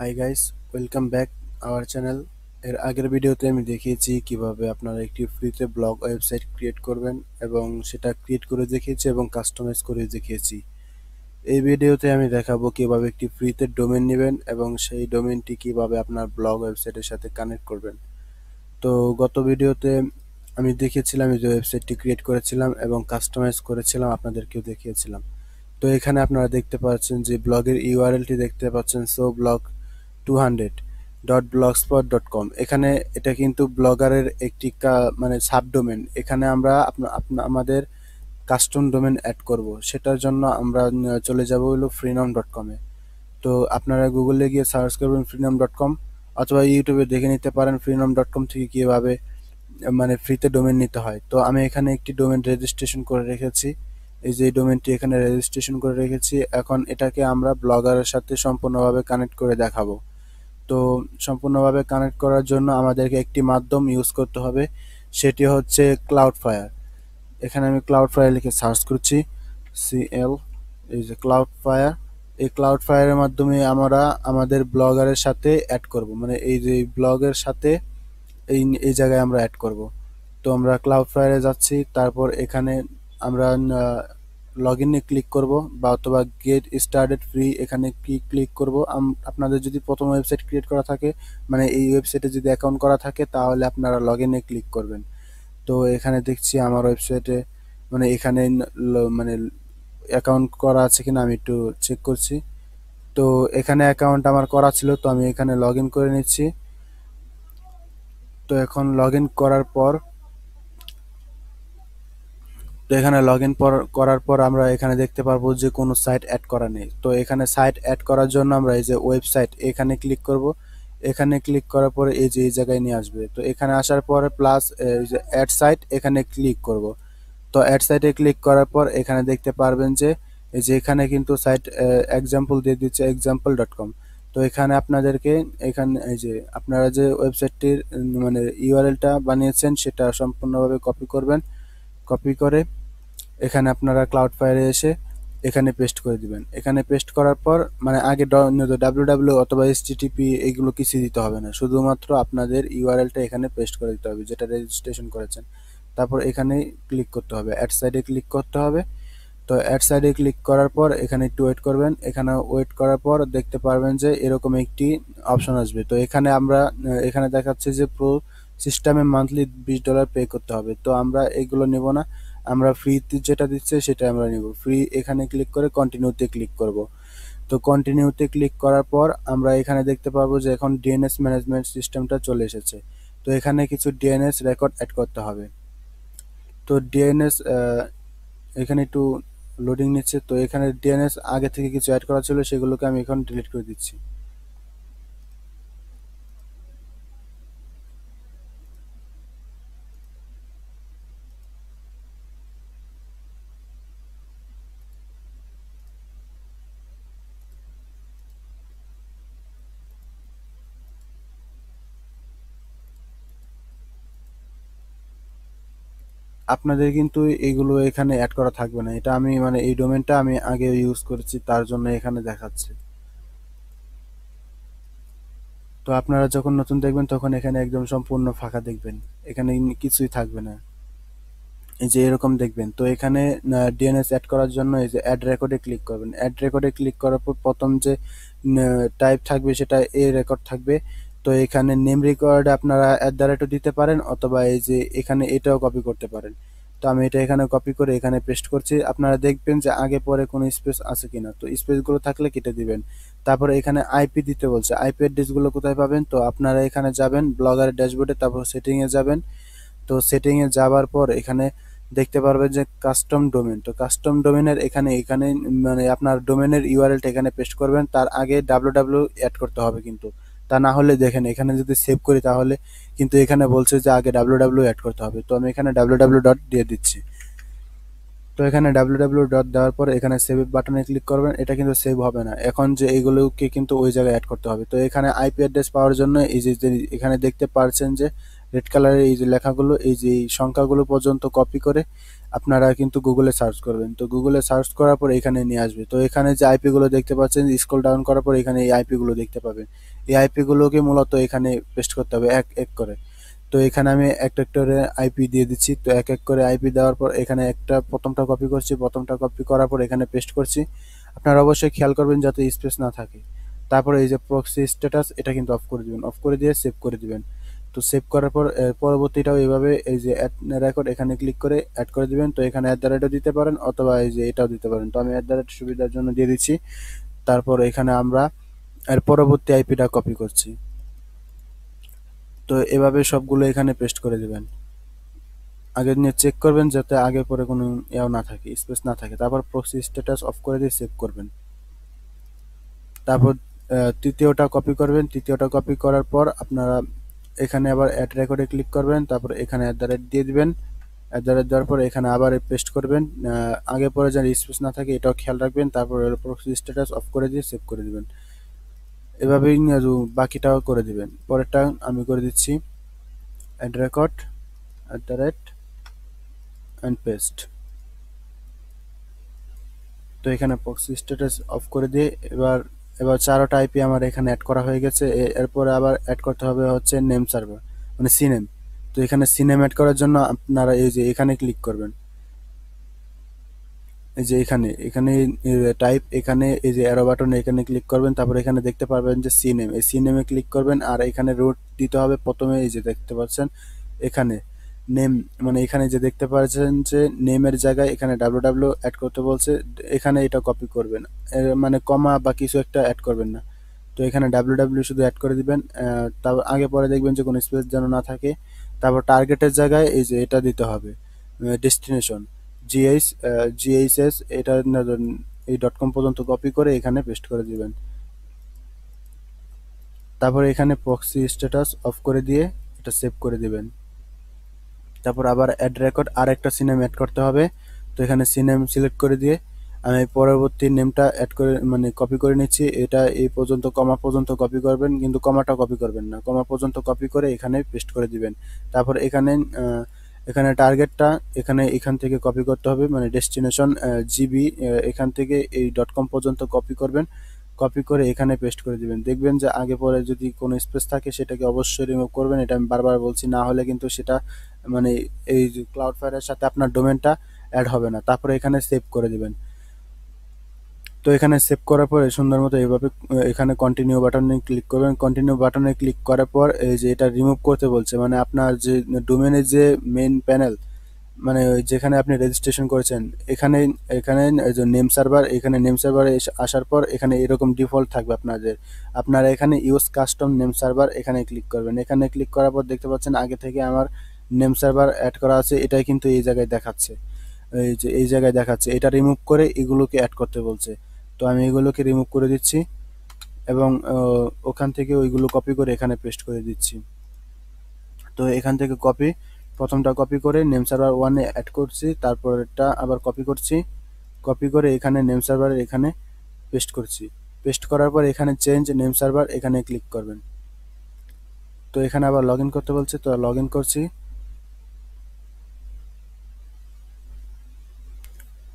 Hi guys welcome back our channel এর আগের ভিডিওতে আমি দেখিয়েছি কীভাবে আপনারা একটি ফ্রিতে ব্লগ ওয়েবসাইট ক্রিয়েট করবেন এবং সেটা ক্রিয়েট করে দেখিয়েছি এবং কাস্টমাইজ করে দেখিয়েছি। এই ভিডিওতে আমি দেখাবো কীভাবে একটি ফ্রিতে ডোমেন নেবেন এবং সেই ডোমেনটি কীভাবে আপনার ব্লগ ওয়েবসাইটের সাথে কানেক্ট করবেন। তো গত ভিডিওতে আমি দেখিয়েছিলাম যে ওয়েবসাইটটি ক্রিয়েট করেছিলাম এবং কাস্টমাইজ করেছিলাম, আপনাদেরকেও দেখিয়েছিলাম। তো এখানে আপনারা দেখতে পাচ্ছেন যে ব্লগের ইউআরএলটি দেখতে পাচ্ছেন। So blog two hundred dot blogspot dot com এখানে এটা কিন্তু ব্লগারের একটি মানে সাবডোমেন এখানে আমরা আপনা আমাদের কাস্টম ডোমেন অ্যাড করব। সেটার জন্য আমরা চলে যাব হলো ফ্রিনম ডট কমে তো আপনারা গুগলে গিয়ে সার্চ করবেন ফ্রিনম ডট কম অথবা ইউটিউবে দেখে নিতে পারেন ফ্রিনম ডট কম থেকে কীভাবে মানে ফ্রিতে ডোমেন নিতে হয়। তো আমি এখানে একটি ডোমেন রেজিস্ট্রেশন করে রেখেছি। এই যে ডোমেনটি এখানে রেজিস্ট্রেশন করে রেখেছি। এখন এটাকে আমরা ব্লগারের সাথে সম্পূর্ণভাবে কানেক্ট করে দেখাবো। তো সম্পূর্ণভাবে কানেক্ট করার জন্য আমাদেরকে একটি মাধ্যম ইউজ করতে হবে, সেটি হচ্ছে ক্লাউড ফায়ার এখানে আমি ক্লাউড ফায়ার লিখে সার্চ করছি সিএল এই যে ক্লাউড ফায়ার এই ক্লাউড ফায়ারের মাধ্যমে আমরা আমাদের ব্লগারের সাথে অ্যাড করব মানে এই যে ব্লগের সাথে এই এই জায়গায় আমরা অ্যাড করব। তো আমরা ক্লাউড ফায়ারে যাচ্ছি, তারপর এখানে আমরা লগ ইনে ক্লিক করব বা অথবা গেট স্টার্টেড ফ্রি এখানে কি ক্লিক করব। আপনাদের যদি প্রথম ওয়েবসাইট ক্রিয়েট করা থাকে মানে এই ওয়েবসাইটে যদি অ্যাকাউন্ট করা থাকে, তাহলে আপনারা লগ ইনে ক্লিক করবেন। তো এখানে দেখছি আমার ওয়েবসাইটে মানে এখানে মানে অ্যাকাউন্ট করা আছে কিনা আমি একটু চেক করছি। তো এখানে অ্যাকাউন্ট আমার করা ছিল, তো আমি এখানে লগ করে নিচ্ছি। তো এখন লগ করার পর তো এখানে লগ ইন করার পর আমরা এখানে দেখতে পারব যে কোনো সাইট অ্যাড করা নেই। তো এখানে সাইট অ্যাড করার জন্য আমরা এই যে ওয়েবসাইট এখানে ক্লিক করব। এখানে ক্লিক করার পরে এই যে, এই জায়গায় নিয়ে আসবে। তো এখানে আসার পরে প্লাস এই যে অ্যাড সাইট এখানে ক্লিক করব। তো অ্যাড সাইটে ক্লিক করার পর এখানে দেখতে পারবেন যে, এই যে এখানে কিন্তু সাইট এক্সাম্পল দিয়ে দিচ্ছে এক্সাম্পল ডট কম তো এখানে আপনাদেরকে এখানে, এই যে আপনারা যে ওয়েবসাইটটির মানে ইউআরএলটা বানিয়েছেন, সেটা সম্পূর্ণভাবে কপি করবেন। কপি করে, এখানে আপনারা ক্লাউড ফায়ারে এসে এখানে পেস্ট করে দিবেন। এখানে পেস্ট করার পর মানে আগে ডাব্লিউ ডাব্লিউ অথবা এসটিটিপি এগুলো কিছু দিতে হবে না। শুধুমাত্র আপনাদের ইউআরএলটা এখানে পেস্ট করে দিতে হবে, যেটা রেজিস্ট্রেশন করেছেন। তারপর এখানে ক্লিক করতে হবে। অ্যাড সাইডে ক্লিক করতে হবে। তো অ্যাড সাইডে ক্লিক করার পর, এখানে একটু ওয়েট করবেন। এখানে ওয়েট করার পর দেখতে পারবেন যে এরকম একটি অপশন আসবে। তো এখানে আমরা, এখানে দেখাচ্ছে যে প্রো সিস্টেমে মান্থলি বিশ ডলার পে করতে হবে। তো আমরা এগুলো নেব না। আমরা ফ্রিতে যেটা দিচ্ছে সেটা আমরা নেব। ফ্রি এখানে ক্লিক করে কন্টিনিউতে ক্লিক করব। তো কন্টিনিউতে ক্লিক করার পর আমরা এখানে দেখতে পারব যে এখন ডিএনএস ম্যানেজমেন্ট সিস্টেমটা চলে এসেছে। তো এখানে কিছু ডিএনএস রেকর্ড অ্যাড করতে হবে। তো ডিএনএস এখানে একটু লোডিং নিচ্ছে। তো এখানে ডিএনএস আগে থেকে কিছু অ্যাড করা ছিল, সেগুলোকে আমি এখন ডিলিট করে দিচ্ছি। আপনাদের কিন্তু এগুলো এখানে অ্যাড করা থাকবে না। এটা আমি মানে এই ডোমেনটা আমি আগে ইউজ করেছি, তার জন্য এখানে দেখাচ্ছে। তো আপনারা যখন নতুন দেখবেন, তখন এখানে একদম সম্পূর্ণ ফাঁকা দেখবেন। এখানে কিছুই থাকবে না। এই যে এরকম দেখবেন। তো এখানে ডিএনএস অ্যাড করার জন্য এই যে অ্যাড রেকর্ডে ক্লিক করবেন। অ্যাড রেকর্ডে ক্লিক করার পর প্রথম যে টাইপ থাকবে, সেটা এ রেকর্ড থাকবে। তো এখানে নেম রেকর্ড আপনারা অ্যাট দ্য রেটও দিতে পারেন অথবা এই যে এখানে এটাও কপি করতে পারেন। তো আমি এটা এখানে কপি করে এখানে পেস্ট করছি। আপনারা দেখবেন যে আগে পরে কোনো স্পেস আছে কিনা। তো স্পেসগুলো থাকলে কেটে দিবেন। তারপরে এখানে আইপি দিতে বলছে। আইপি অ্যাড্রেসগুলো কোথায় পাবেন? তো আপনারা এখানে যাবেন ব্লগারের ড্যাশবোর্ডে তারপর সেটিংয়ে যাবেন। তো সেটিংয়ে যাবার পর এখানে দেখতে পারবেন যে কাস্টম ডোমেন তো কাস্টম ডোমেনের এখানে এখানে মানে আপনার ডোমেনের ইউআরএলটা এখানে পেস্ট করবেন। তার আগে ডাব্লু অ্যাড করতে হবে কিন্তু। তা না হলে দেখেন, এখানে যদি সেভ করি তাহলে কিন্তু এখানে বলছে যে আগে ডাব্লু ডাব্লু অ্যাড করতে হবে। তো আমি এখানে ডাব্লু ডাব্লু ডট দিয়ে দিচ্ছি। তো এখানে ডাব্লু ডাব্লু ডট দেওয়ার পর এখানে সেভ বাটনে ক্লিক করবেন, এটা কিন্তু সেভ হবে না। এখন যে এইগুলোকে কিন্তু ওই জায়গায় অ্যাড করতে হবে। তো এখানে আইপি অ্যাড্রেস পাওয়ার জন্য এই যে এখানে দেখতে পারছেন যে রেড কালারের এই যে লেখাগুলো, এই যে সংখ্যাগুলো পর্যন্ত কপি করে আপনারা কিন্তু গুগলে সার্চ করবেন। তো গুগলে সার্চ করার পর এখানে নিয়ে আসবে। তো এখানে যে আইপিগুলো দেখতে পাচ্ছেন স্ক্রল ডাউন করার পর এখানে এই আইপিগুলো দেখতে পাবেন। এই আইপিগুলোকে মূলত এখানে পেস্ট করতে হবে এক এক করে। তো এখানে আমি একটা করে আইপি দিয়ে দিচ্ছি। তো এক এক করে আইপি দেওয়ার পর এখানে একটা প্রথমটা কপি করছি, প্রথমটা কপি করার পর এখানে পেস্ট করছি। আপনারা অবশ্যই খেয়াল করবেন যাতে স্পেস না থাকে। তারপরে এই যে প্রক্সি স্ট্যাটাস এটা কিন্তু অফ করে দিবেন। অফ করে দিয়ে সেভ করে দিবেন। তো সেভ করার পর পরবর্তীটাও এইভাবে এই যে অ্যাড রেকর্ড এখানে ক্লিক করে অ্যাড করে দিবেন। তো এখানে অ্যাট দ্য রেটও দিতে পারেন অথবা এই যে এটাও দিতে পারেন। তো আমি অ্যাট দ্য রেট সুবিধার জন্য দিয়ে দিচ্ছি। তারপর এখানে আমরা এর পরবর্তী আইপিটা কপি করছি। তো এভাবে সবগুলো এখানে পেস্ট করে দিবেন। আগে নিয়ে চেক করবেন যাতে আগে পরে কোনো ইয়াও না থাকে স্পেস না থাকে। তারপর প্রক্সি স্ট্যাটাস অফ করে দিয়ে সেভ করবেন। তারপর তৃতীয়টা কপি করবেন। তৃতীয়টা কপি করার পর আপনারা এখানে আবার অ্যাড রেকর্ডে ক্লিক করবেন, তারপর এখানে অ্যাট দ্য রেট দিয়ে দিবেন। অ্যাট দ্য রেট দেওয়ার পর এখানে আবার পেস্ট করবেন। আগে পরে যেন স্পেস না থাকে, এটাও খেয়াল রাখবেন। তারপর প্রক্সি স্ট্যাটাস অফ করে দিয়ে সেভ করে দিবেন। এভাবেই বাকিটাও করে দিবেন। পরেরটা আমি করে দিচ্ছি। Add record at the rate and paste তো এখানে প্রক্সি স্ট্যাটাস অফ করে দিয়ে এবার এবার চারোটা আইপি আমার এখানে অ্যাড করা হয়ে গেছে। এরপরে আবার অ্যাড করতে হবে হচ্ছে নেম সার্ভার মানে সিনেম তো এখানে সিনেম অ্যাড করার জন্য আপনারা এই যে এখানে ক্লিক করবেন। এই যে এখানে এখানে টাইপ এখানে, এই যে অ্যারো বাটন এখানে ক্লিক করবেন। তারপর এখানে দেখতে পারবেন যে সিনেম এই সিনেমে ক্লিক করবেন আর এখানে রুট দিতে হবে। প্রথমে এই যে দেখতে পাচ্ছেন, এখানে নেম মানে এখানে যে দেখতে পাচ্ছেন যে নেমের জায়গায় এখানে ডাব্লু ডাব্লু অ্যাড করতে বলছে, এখানে এটা কপি করবেন। মানে কমা বা কিছু একটা অ্যাড করবেন না। তো এখানে ডাব্লু ডাব্লু শুধু অ্যাড করে দিবেন তারপর আগে পরে দেখবেন যে কোনো স্পেস যেন না থাকে। তারপর টার্গেটের জায়গায় এই যে এটা দিতে হবে ডেস্টিনেশন জিএইচ জিএইচএস এটা এই ডট কম পর্যন্ত কপি করে এখানে পেস্ট করে দিবেন। তারপর এখানে প্রক্সি স্ট্যাটাস অফ করে দিয়ে এটা সেভ করে দিবেন। তারপর আবার অ্যাড রেকর্ড আর একটা সিনেম অ্যাড করতে হবে। তো এখানে সিনেম সিলেক্ট করে দিয়ে আমি পরবর্তী নেমটা অ্যাড করে মানে কপি করে নিচ্ছি। এটা এই পর্যন্ত কমা পর্যন্ত কপি করবেন, কিন্তু কমাটা কপি করবেন না। কমা পর্যন্ত কপি করে এখানে পেস্ট করে দিবেন। তারপর এখানে এখানে টার্গেটটা এখানে এখান থেকে কপি করতে হবে। মানে ডেস্টিনেশন জিবি এখান থেকে এই ডট কম পর্যন্ত কপি করবেন। কপি করে এখানে পেস্ট করে দিবেন। দেখবেন যে আগে পরে যদি কোনো স্পেস থাকে সেটাকে অবশ্যই রিমুভ করবেন। এটা আমি বারবার বলছি, না হলে কিন্তু সেটা মানে এই ক্লাউড ফায়ারের সাথে আপনার ডোমেনটা অ্যাড হবে না। তারপরে এখানে সেভ করে দিবেন। তো এখানে সেভ করার পরে সুন্দর মতো এইভাবে এখানে কন্টিনিউ বাটনে ক্লিক করবেন। কন্টিনিউ বাটনে ক্লিক করার পর এই যে এটা রিমুভ করতে বলছে মানে আপনার যে ডোমেনের যে মেন প্যানেল মানে যেখানে আপনি রেজিস্ট্রেশন করেছেন, এখানে এখানে নেম সার্ভার এখানে নেম সার্ভারে আসার পর এখানে এরকম ডিফল্ট থাকবে আপনাদের। আপনারা এখানে ইউজ কাস্টম নেম সার্ভার এখানে ক্লিক করবেন। এখানে ক্লিক করার পর দেখতে পাচ্ছেন আগে থেকে আমার নেম সার্ভার অ্যাড করা আছে, এটাই কিন্তু এই জায়গায় দেখাচ্ছে। এই যে, এই জায়গায় দেখাচ্ছে। এটা রিমুভ করে এগুলোকে অ্যাড করতে বলছে। তো আমি এগুলোকে রিমুভ করে দিচ্ছি এবং ওখান থেকে ওইগুলো কপি করে এখানে পেস্ট করে দিচ্ছি। তো এখান থেকে কপি প্রথমটা কপি করে নেম সার্ভার ওয়ানে অ্যাড করছি তারপরটা আবার কপি করছি কপি করে এখানে নেম সার্ভারের এখানে পেস্ট করছি। পেস্ট করার পর এখানে চেঞ্জ নেম সার্ভার এখানে ক্লিক করবেন। তো এখানে আবার লগ করতে বলছে, তো লগ করছি।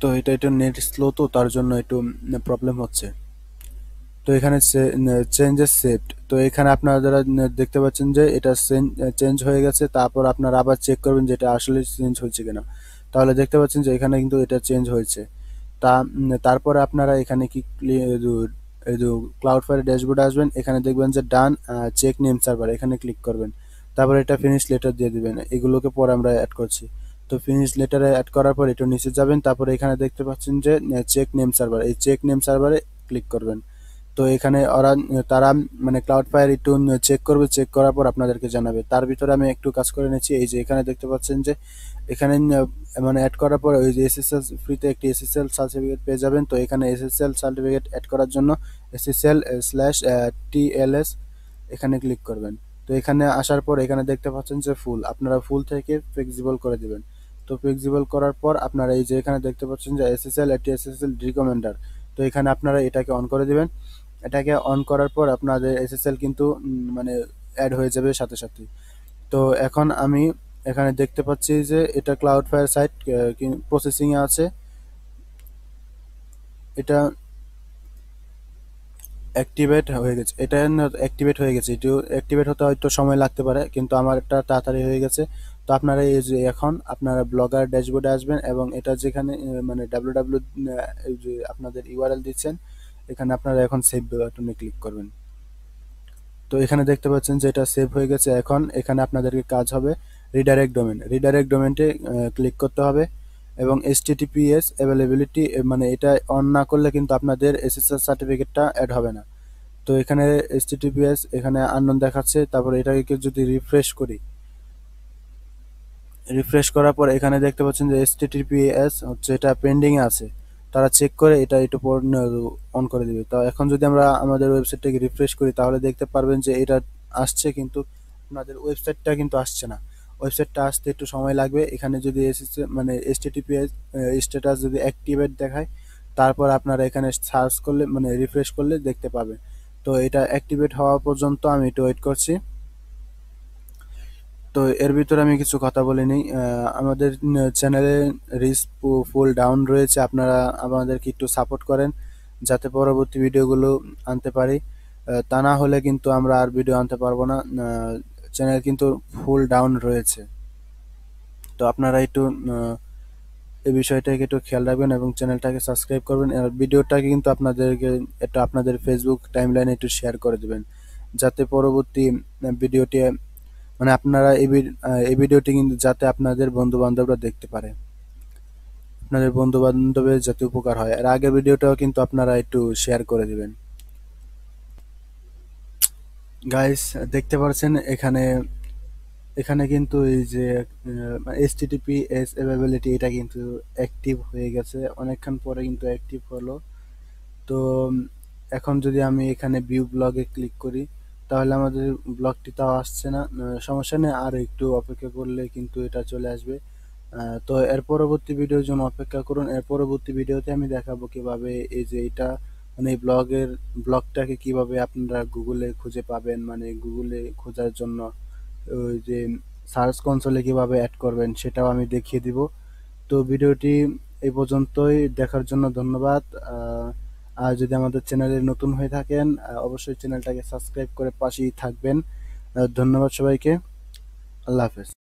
তো এটা একটু নেট স্লো তো, তার জন্য একটু প্রবলেম হচ্ছে। তো এখানে চেঞ্জেস সেভড তো এখানে আপনারা যারা দেখতে পাচ্ছেন যে এটা চেঞ্জ হয়ে গেছে, তারপর আপনারা আবার চেক করবেন যে এটা আসলে চেঞ্জ হয়েছে কিনা। তাহলে দেখতে পাচ্ছেন যে এখানে কিন্তু এটা চেঞ্জ হয়েছে। তা তারপরে আপনারা এখানে কি ক্লাউড ফায়ার ড্যাশবোর্ডে আসবেন, এখানে দেখবেন যে ডান চেক নেম সার্ভার এখানে ক্লিক করবেন। তারপরে এটা ফিনিশ লেটার দিয়ে দিবেন, এগুলোকে পরে আমরা অ্যাড করছি। তো ফিনিশ লেটারে অ্যাড করার পর একটু নিচে যাবেন, তারপরে এখানে দেখতে পাচ্ছেন যে চেক নেম সার্ভার এই চেক নেম সার্ভারে ক্লিক করবেন। তো এখানে ওরা, তারা মানে ক্লাউড ফায়ার একটু চেক করবে চেক করার পর আপনাদেরকে জানাবে। তার ভিতরে আমি একটু কাজ করে নিয়েছি এই যে এখানে দেখতে পাচ্ছেন যে, এখানে মানে অ্যাড করার পর ওই যে এসএসএল ফ্রিতে একটি এসএসএল সার্টিফিকেট পেয়ে যাবেন। তো এখানে এসএসএল সার্টিফিকেট অ্যাড করার জন্য এসএসএল স্ল্যাশ টিএলএস এখানে ক্লিক করবেন। তো এখানে আসার পর এখানে দেখতে পাচ্ছেন যে ফুল আপনারা ফুল থেকে ফ্লেক্সিবল করে দিবেন। তো ফ্লেক্সিবল করার পর আপনারা এই যে এখানে দেখতে পাচ্ছেন যে এসএসএল এটি এসএসএল রিকমেন্ডার তো এখানে আপনারা এটাকে অন করে দিবেন। এটাকে অন করার পর আপনাদের এসএসএল কিন্তু মানে অ্যাড হয়ে যাবে সাথে সাথে। তো এখন আমি এখানে দেখতে পাচ্ছি যে এটা ক্লাউড ফায়ার সাইট প্রসেসিং এ আছে। এটা অ্যাক্টিভেট হয়ে গেছে। এটা অ্যাক্টিভেট হয়ে গেছে। এটিও অ্যাক্টিভেট হতে হয়তো সময় লাগতে পারে, কিন্তু আমার এটা তাড়াতাড়ি হয়ে গেছে। তো আপনারা এই যে এখন আপনারা ব্লগার ড্যাশবোর্ডে আসবেন এবং এটা যেখানে মানে ডাব্লু ডাব্লু আপনাদের ইউআরএল দিচ্ছেন এখানে আপনারা এখন সেভ বাটনে ক্লিক করবেন। তো এখানে দেখতে পাচ্ছেন যে এটা সেভ হয়ে গেছে। এখন এখানে আপনাদেরকে কাজ হবে রিডাইরেক্ট ডোমেন রিডাইরেক্ট ডোমেনটে ক্লিক করতে হবে এবং এইচটিটিপিএস অ্যাভেলেবিলিটি মানে এটা অন না করলে কিন্তু আপনাদের এসএসএল সার্টিফিকেটটা অ্যাড হবে না। তো এখানে এইচটিটিপিএস এখানে আননোন দেখাচ্ছে, তারপরে এটাকে যদি রিফ্রেশ করি। রিফ্রেশ করার পর এখানে দেখতে পাচ্ছেন যে এইচটিটিপিএস হচ্ছে এটা পেন্ডিংয়ে আছে। তারা চেক করে এটা একটু পর অন করে দিবে। তো এখন যদি আমরা আমাদের ওয়েবসাইটটাকে রিফ্রেশ করি, তাহলে দেখতে পারবেন যে এটা আসছে কিন্তু আপনাদের ওয়েবসাইটটা কিন্তু আসছে না। ওয়েবসাইটটা আসতে একটু সময় লাগবে। এখানে যদি এসেছে মানে এইচটিটিপিএস স্ট্যাটাস যদি অ্যাক্টিভেট দেখায়, তারপর আপনারা এখানে সার্চ করলে মানে রিফ্রেশ করলে দেখতে পাবেন। তো এটা অ্যাক্টিভেট হওয়া পর্যন্ত আমি একটু ওয়েট করছি। তো এর ভিতরে আমি কিছু কথা বলে নিই। আমাদের চ্যানেলে রিচ ফুল ডাউন রয়েছে। আপনারা আমাদেরকে একটু সাপোর্ট করেন যাতে পরবর্তী ভিডিওগুলো আনতে পারি। তা না হলে কিন্তু আমরা আর ভিডিও আনতে পারব না। চ্যানেল কিন্তু ফুল ডাউন রয়েছে। তো আপনারা একটু এই বিষয়টাকে একটু খেয়াল রাখবেন এবং চ্যানেলটাকে সাবস্ক্রাইব করবেন। আর ভিডিওটাকে কিন্তু আপনাদেরকে এটা আপনাদের ফেসবুক টাইমলাইনে একটু শেয়ার করে দেবেন। যাতে পরবর্তী ভিডিওটি মানে আপনারা এই ভিডিওটি কিন্তু যাতে আপনাদের বন্ধু বান্ধবরা দেখতে পারে। আপনাদের বন্ধু বান্ধবের যাতে উপকার হয়। আর আগের ভিডিওটাও কিন্তু আপনারা একটু শেয়ার করে দিবেন। গাইস দেখতে পাচ্ছেন এখানে এখানে কিন্তু এই যে এইচটিটিপি এস অ্যাভেলেবিলিটি এটা কিন্তু অ্যাক্টিভ হয়ে গেছে। অনেকক্ষণ পরে কিন্তু অ্যাক্টিভ হলো। তো, এখন যদি আমি এখানে ভিউ ব্লগে ক্লিক করি তাহলে আমাদের ব্লগটি তাও আসছে না। সমস্যা নেই, আর একটু অপেক্ষা করলে কিন্তু এটা চলে আসবে। তো এর পরবর্তী ভিডিওর জন্য অপেক্ষা করুন। এর পরবর্তী ভিডিওতে আমি দেখাবো কীভাবে এই যে এটা মানে এই ব্লগের, ব্লগটাকে কীভাবে আপনারা গুগলে খুঁজে পাবেন মানে গুগলে খোঁজার জন্য, ওই যে সার্চ কনসোলে কীভাবে অ্যাড করবেন সেটাও আমি দেখিয়ে দিব। তো ভিডিওটি এই পর্যন্তই। দেখার জন্য ধন্যবাদ। আর যদি আমাদের চ্যানেলে নতুন হয়ে থাকেন অবশ্যই চ্যানেলটাকে সাবস্ক্রাইব করে পাশেই থাকবেন। ধন্যবাদ সবাইকে। আল্লাহ হাফেজ।